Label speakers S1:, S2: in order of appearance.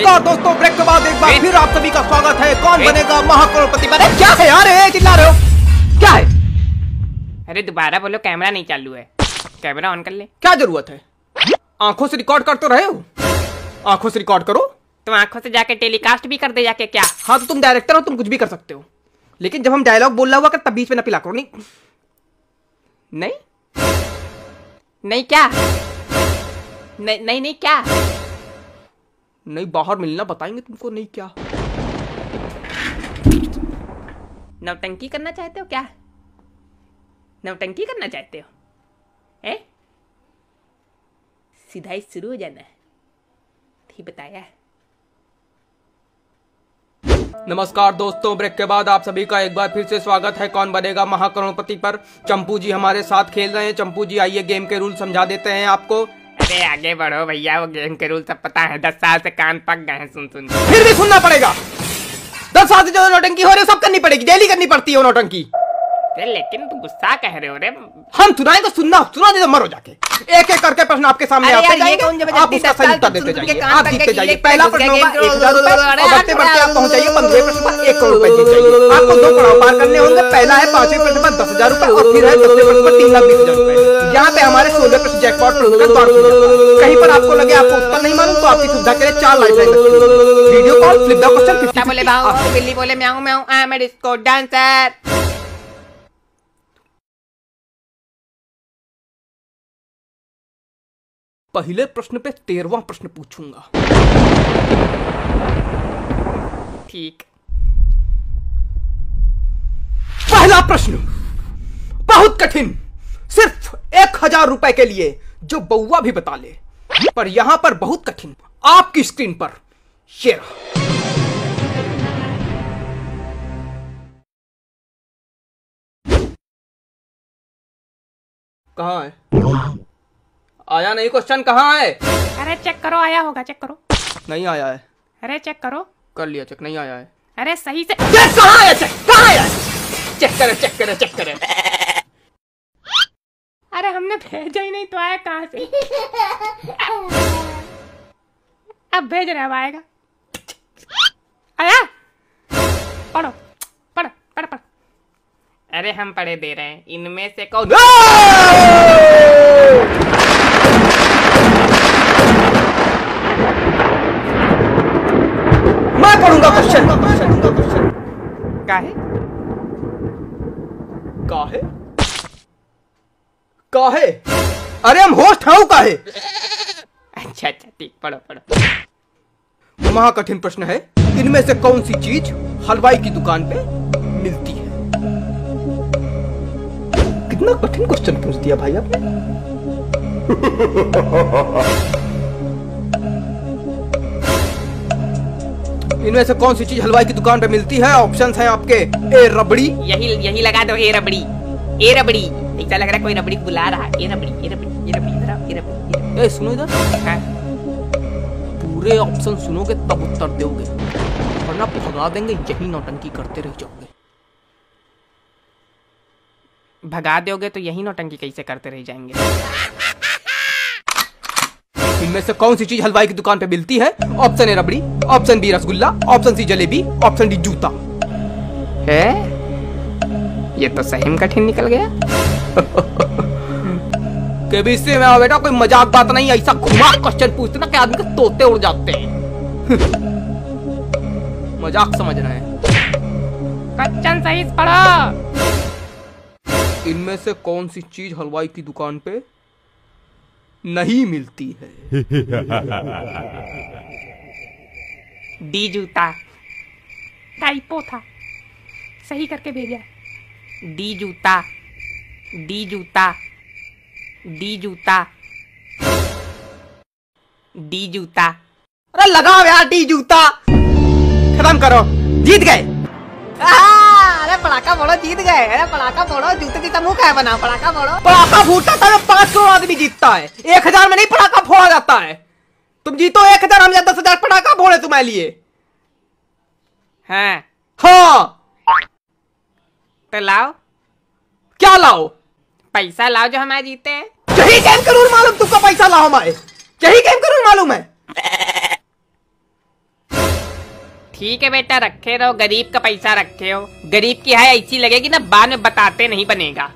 S1: नमस्कार दोस्तों ब्रेक के बाद एक बार फिर आप सभी का स्वागत है। कौन बनेगा महाकरोड़पति बने क्या है यार? ये चिल्ला रहे हो? क्या है?
S2: अरे दोबारा बोलो कैमरा नहीं चालू है। कैमरा ऑन कर ले।
S1: क्या ज़रूरत है? आँखों से रिकॉर्ड कर तो रहे हो? आँखों से रिकॉर्ड करो।
S2: तुम आँखों से जाके टेलीकास्ट भी कर दे जाके क्या?
S1: हाँ तो तुम डायरेक्टर हो तुम कुछ भी कर सकते हो। लेकिन जब हम डायलॉग बोल रहा हुआ कर तब बीच में न पिला करो नहीं? नहीं?
S2: नहीं क्या? नहीं नहीं नहीं क्या?
S1: नहीं बाहर मिलना बताएँगे तुमको नहीं क्या।
S2: नवटंकी करना चाहते हो क्या? नवटंकी करना चाहते हो? ए सीधा ही शुरू हो जाना है। ठीक बताया।
S1: नमस्कार दोस्तों ब्रेक के बाद आप सभी का एक बार फिर से स्वागत है। कौन बनेगा महाकरोड़पति पर? चंपू जी हमारे साथ खेल रहे हैं। चंपू जी आइए गेम के रूल समझा देते हैं आपको।
S2: अरे आगे बढ़ो भैया वो गेम के रूल सब पता है दस साल से कान पक गए हैं सुन सुन।
S1: फिर भी सुनना पड़ेगा। दस साल से जो नौटंकी हो रही है सब करनी पड़ेगी डेली करनी पड़ती है वो नौटंकी।
S2: लेकिन तुम गुस्सा कह रहे हो रे।
S1: हम सुनाएँ तो सुनना सुना दे तो मरो जाके। एक एक करके प्रश्न आपके सामने आते जाएँगे आप उसका सही उत्तर देते जाइए आप जीतते जाइए। पहला प्रश्न होगा एक हज़ार रुपए और बढ़ते बढ़ते आप पहुँच जाइए पंद्रह प्रश्न पर एक करोड़ रुपए जीत जाइए। आपको दो पड़ाव पार करने होंगे पहला है पाँचवें प्रश्न पर दस हज़ार रुपए और फिर है दसवें प्रश्न पर तीन लाख बीस हज़ार रुपए। यहाँ पे हमारे सोलह प्रश्न जैकपॉट। कहीं पर आपको लगे आपको उत्तर नहीं मालूम तो आपकी सुविधा के लिए चार lifeline video call flip the question
S2: क्या बोले बिल्ली बोले म्याऊं म्याऊं I am a disco dancer
S1: पहले प्रश्न पे तेरवा प्रश्न पूछूँगा।
S2: ठीक।
S1: पहला प्रश्न बहुत कठिन सिर्फ़ एक हज़ार रुपए के लिए जो बउआ भी बता ले। पर यहाँ पर बहुत कठिन आपकी स्क्रीन पर ये रहा। कहाँ है? आया नहीं क्वेश्चन कहाँ है?
S2: अरे चेक करो आया होगा चेक करो।
S1: नहीं आया है।
S2: अरे चेक करो।
S1: कर लिया चेक नहीं आया है।
S2: अरे सही से
S1: चेक कहाँ है? चेक कहाँ है? चेक करे चेक करे चेक करे।
S2: भेजा ही नहीं तो आया कहाँ से? अब भेज रहे अब आएगा। आया? पढ़ो पढ़ो पढ़ो पढ़ो। अरे हम पढ़े दे रहे हैं इनमें से कौन
S1: मैं पढ़ूँगा क्वेश्चन
S2: का है
S1: काहे? काहे? अरे हम होस्ट हाउ काहे?
S2: अच्छा अच्छा ठीक पढ़ो पढ़ो।
S1: महाकठिन प्रश्न है इनमें से कौन सी चीज़ हलवाई की दुकान पे मिलती है? कितना कठिन क्वेश्चन पूछ दिया भाई आपने। इनमें से कौन सी चीज़ हलवाई की दुकान पे मिलती है? ऑप्शंस हैं आपके ए रबड़ी।
S2: यही यही लगा दो ए रबड़ी। ए रबड़ी। ऐसा लग रहा है कोई रबड़ी बुला रहा है ए रबड़ी ए रबड़ी ए रबड़ी इधर ए रबड़ी ए
S1: सुनो इधर
S2: हाँ,
S1: पूरे ऑप्शन सुनोगे तब उत्तर दोगे वरना भगा देंगे यही नौटंकी करते रह जाओगे
S2: भगा दोगे तो यही नौटंकी कैसे करते रह जाएँगे
S1: इनमें से कौन सी चीज़ हलवाई की दुकान पे मिलती है option A rabri option B rasgulla option C jalebi option D जूता
S2: है ये तो सही में कठिन निकल गया।
S1: के भी इससे में बेटा कोई मज़ाक बात नहीं ऐसा घुमा क्वेश्चन पूछते ना कि आदमी के तोते उड़ जाते हैं। मज़ाक समझ रहे हैं।
S2: क्वेश्चन सही से पढ़ो।
S1: इनमें से कौन सी चीज़ हलवाई की दुकान पे नहीं मिलती है?
S2: डी जूता टाइपो था। सही करके भेजा डी जूता। डी जूता। डी जूता। डी जूता।
S1: अरे लगाओ यार डी जूता। खत्म करो। जीत गए।
S2: अरे पड़ाका फोड़ो जीत गए। अरे पड़ाका फोड़ो जूते जूता मुँह क्या बना पड़ाका फोड़ो।
S1: पड़ाका फूटता था पाँच करोड़ आदमी जीतता है। एक हज़ार में नहीं पड़ाका फोड़ा जाता है। तुम जीतो एक हज़ार हम या दस हज़ार पटाखा फोड़े तुम्हारे लिए।
S2: हाँ।
S1: हाँ।
S2: तो लाओ।
S1: क्या लाओ?
S2: पैसा लाओ जो हमारे जीते हैं।
S1: यही गेम करूर मालूम? तुमका पैसा लाओ हमारे। यही गेम करूर मालूम है?
S2: ठीक है बेटा रखे रहो। गरीब का पैसा रखे हो। गरीब की है ऐसी लगेगी ना बाद में बताते नहीं बनेगा।